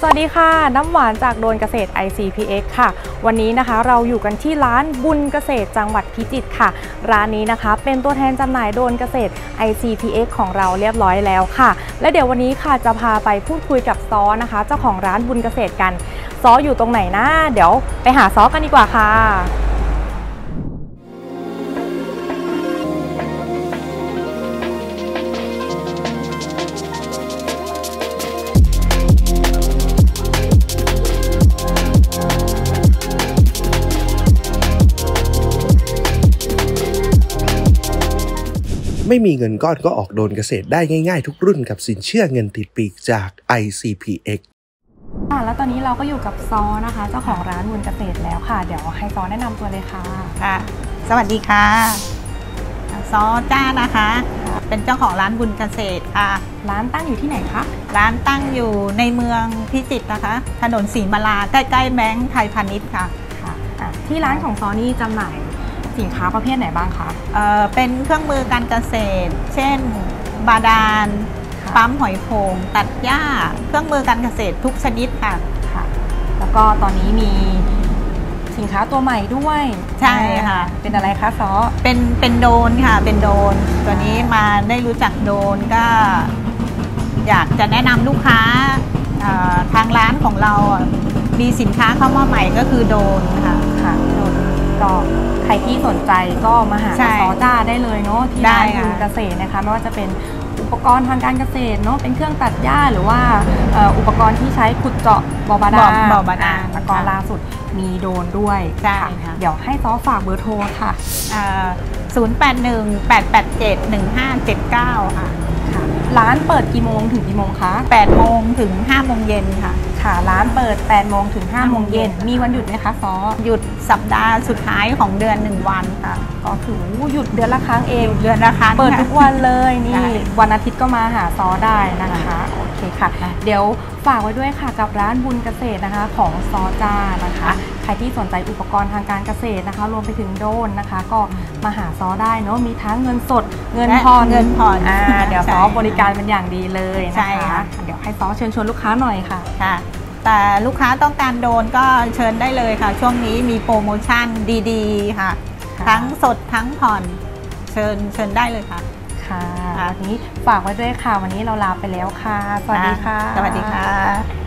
สวัสดีค่ะ น้ำหวานจากโดนเกษตร ICPX ค่ะ วันนี้นะคะเราอยู่กันที่ร้านบุญเกษตรจังหวัดพิจิตรค่ะ ร้านนี้นะคะเป็นตัวแทนจำหน่ายโดนเกษตร ICPX ของเราเรียบร้อยแล้วค่ะ และเดี๋ยววันนี้ค่ะจะพาไปพูดคุยกับซอนะคะ เจ้าของร้านบุญเกษตรกันซออยู่ตรงไหนนะเดี๋ยวไปหาซอกันดีกว่าค่ะ ไม่มีเงินก้อนก็ออกโดนเกษตรได้ง่ายๆ ทุกรุ่นกับสินเชื่อเงินติดปีกจาก ICPX ค่ะแล้วตอนนี้เราก็อยู่กับซอนะคะ เจ้าของร้านบุญเกษตรแล้วค่ะ เดี๋ยวให้ซอแนะนำตัวเลยค่ะ ค่ะ สวัสดีค่ะ ซอจ้านะคะ เป็นเจ้าของร้านบุญเกษตรค่ะ ร้านตั้งอยู่ที่ไหนคะ ร้านตั้งอยู่ในเมืองพิจิตรนะคะ ถนนศรีมาลาใกล้ๆแบงค์ไทยพาณิชย์ค่ะ ค่ะอะที่ร้านของซอนี่จำหน่าย สินค้าประเภทไหนบ้างคะเอ่อเป็นเครื่องมือการเกษตร เช่น บาดาลค่ะปั๊มหอยโขงตัดหญ้า เครื่องมือการเกษตรทุกชนิดค่ะ ค่ะ แล้วก็ตอนนี้มีสินค้าตัวใหม่ด้วยใช่ค่ะอ่าเป็นอะไรคะซอเป็นเป็นโดรนค่ะ เป็นโดรนตัวนี้มาได้รู้จักโดรนก็ อยากจะแนะนำลูกค้าเอ่อทางร้านของเราอะมีสินค้าเข้ามาใหม่ก็คือโดรนค่ะค่ะโดน ก็ใครที่สนใจก็มาหาใช่ซอจ้าได้เลยเนาะที่ได้ร้านค่ะบุญเกษตรนะคะไม่ว่าจะเป็นอุปกรณ์ทางการเกษตรเนาะเป็นเครื่องตัดหญ้าหรือว่าเอ่ออุปกรณ์ที่ใช้ขุดเจาะบ่อบาดาลบ่อบ่อบาดาลอ่แล้วก็ค่ะล่าสุดมีโดรนด้วยใช่ค่ะเดี๋ยวให้ซอฝากเบอร์โทรค่ะศูนย์แปดหนึ่งแปดแปดเจ็ดหนึ่งห้าเจ็ดเก้าค่ะค่ะ ร้านเปิดกี่โมงถึงกี่โมงคะแปดโมงถึงห้าโมงเย็นค่ะ ค่ะ ร้านเปิด 8 โมงถึง 5 โมงเย็น มีวันหยุดไหมคะซอหยุดสัปดาห์สุดท้ายของเดือนหนึ่งวันค่ะ ก็ถือหยุดเดือนละครั้งเอง เดือนละครั้งเปิดค่ะทุกวันเลยนี่ใช่วันอาทิตย์ก็มาหาซอได้นะคะโอ เคค่ะค่ะ เดี๋ยวฝากไว้ด้วยค่ะกับร้านบุญเกษตรนะคะ ของซอจ้านะคะค่ะใครที่สนใจอุปกรณ์ทางการเกษตรนะคะ รวมไปถึงโดรนนะคะ ก็มาหาซอได้เนาะมีทั้งเงินสดเงินและผ่อนเงินผ่อนอ่าเดี๋ยวใช่ซอบริการเป็นอย่างดีเลยใช่นะคะค่ะเดี๋ยวให้ซอเชิญชวนลูกค้าหน่อยค่ะค่ะแต่ลูกค้าต้องการโดนก็เชิญได้เลยค่ะ ช่วงนี้มีโปรโมชั่นดี ๆ ค่ะค่ะทั้งสดทั้งผ่อนเชิญเชิญได้เลยค่ะค่ะ ค่ะวันนี้ฝากไว้ด้วยค่ะ วันนี้เราลาไปแล้วค่ะ สวัสดีค่ะ สวัสดีค่ะ